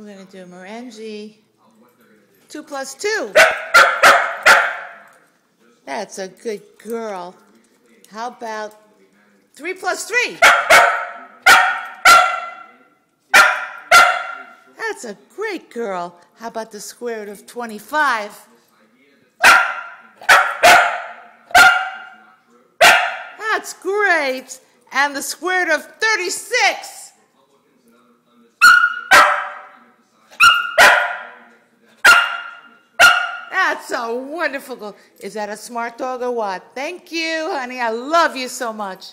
We're going to do Morangie. Two plus two. That's a good girl. How about three plus three? That's a great girl. How about the square root of 25? That's great. And the square root of 36. That's a wonderful girl. Is that a smart dog or what? Thank you, honey. I love you so much.